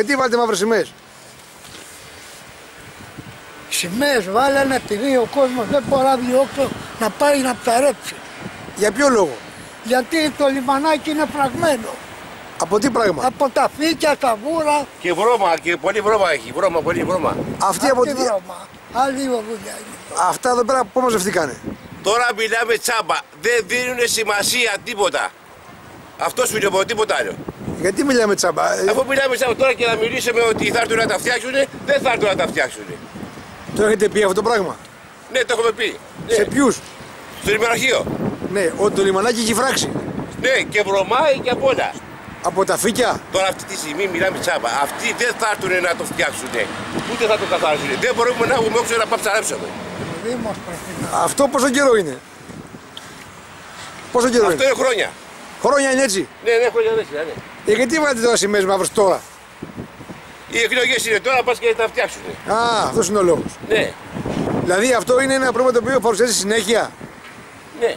Γιατί βάλετε μαύρες σημαίες; Σημαίες βάλανε επειδή ο κόσμος δεν μπορεί να διώξει να πάει να ψαρέψει. Για ποιο λόγο; Γιατί το λιμανάκι είναι φραγμένο. Από τι πράγμα; Από τα φύκια, τα βούρα, Και βρώμα, και πολύ βρώμα έχει. Βρώμα, πολύ βρώμα. Αυτή από αυτή τι... βρώμα. Άλλη δουλειά είναι. Αυτά εδώ πέρα πώς μαζευτήκανε. Τώρα μιλάμε τσάμπα. Δεν δίνουν σημασία τίποτα. Αυτό σου είναι τίποτα άλλο. Γιατί μιλάμε τσάμπα; Ε, Αφού μιλάμε τσάμπα τώρα και να μιλήσουμε ότι θα έρθουν να τα φτιάξουν, δεν θα έρθουν να τα φτιάξουν. Το έχετε πει αυτό το πράγμα; Ναι, το έχουμε πει. Ναι. Σε ποιους; Στο λιμεναρχείο. Ναι, ότι το λιμανάκι έχει φράξει. Ναι, και βρωμάει και απ' όλα. Από τα φύκια; Τώρα αυτή τη στιγμή μιλάμε τσάμπα. Αυτοί δεν θα έρθουν να το φτιάξουν. Ούτε θα το καθαρίσουν. Δεν μπορούμε να έχουμε όξο να πάμε ψαρέψουμε. Ο Δήμος πρέπει να... Αυτό πόσο καιρό είναι; Πόσο καιρό Αυτό είναι; είναι χρόνια. Χρόνια είναι έτσι. Ναι, ναι, χρόνια δεν είναι. Ε, γιατί βάλετε τώρα σημαίες μαύρες τώρα; Οι εκλογές είναι τώρα, πας και τα φτιάξουν. Α, αυτός είναι ο λόγος. Ναι, Δηλαδή αυτό είναι ένα πρόβλημα το οποίο παρουσιάζει συνέχεια; ναι.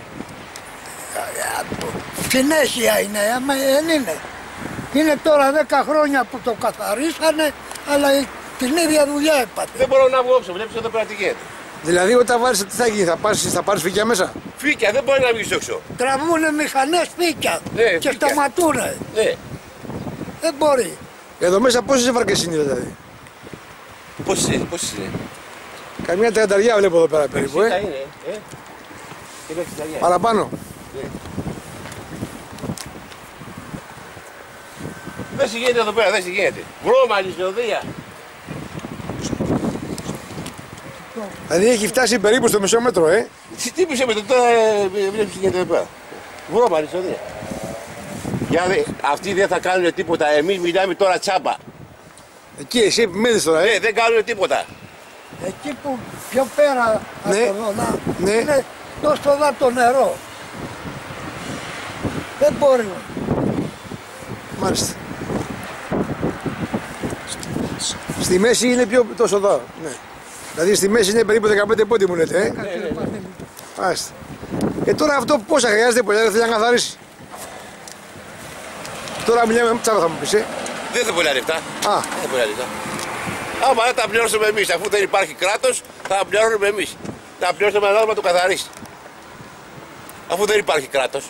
Συνέχεια είναι, άμα δεν είναι. Είναι τώρα 10 χρόνια που το καθαρίσανε, αλλά την ίδια δουλειά έπαθε. Δεν μπορώ να βγω έξω. Βλέπεις εδώ πέρα τι γίνεται. Δηλαδή όταν βάλει τι θα γίνει, θα, πας, θα πάρεις φύκια μέσα; Φύκια, δεν μπορεί να βγεις έξω. Τραβούνε μηχανές φύκια Ναι, και φύκια. σταματούνε. Ναι. Δεν μπορεί. Εδώ μέσα πόσες βαρκέ είναι δηλαδή; Πώ είναι, πώ είναι; Καμιά τριανταριά βλέπω εδώ πέρα περίπου. Φύκια Ε. είναι, ε. Και μέχρι τα Παραπάνω. Δεν συγγένεται εδώ πέρα, δεν συγγένεται. Βρώμα, αλυσοδία. Δηλαδή έχει φτάσει περίπου στο μισό μέτρο, ε. Τι τύπησε με το τώρα, ε, βλέπει τι γίνεται εδώ πέρα. Βρώμα, αλυσοδία. Για δε, αυτοί δεν θα κάνουν τίποτα. Εμείς μιλάμε τώρα τσάμπα. Εκεί εσύ επιμένεις τώρα, ε. Ε, δεν κάνουν τίποτα. Εκεί που πιο πέρα Ναι. από εδώ να Ναι. είναι τόσο δα το νερό. Δεν μπορεί. Μάλιστα. Στη μέση είναι πιο τόσο εδώ. Ναι. Δηλαδή στη μέση είναι περίπου 15 πόντι μου λέτε, ε. Μάλιστα. Ε, τώρα αυτό πόσα χρειάζεται πολλά δεν θέλει να καθαρίσει. Τώρα μιλάμε, τσάμπα θα μου πεις, ε. Δεν θα πολλά λεφτά. Α, Δεν θα πολλά λεφτά. Άμα δεν τα πληρώσουμε εμείς, αφού δεν υπάρχει κράτος, θα τα πληρώνουμε εμείς. Θα πληρώσουμε ένα να το καθαρίσει. Αφού δεν υπάρχει κράτος.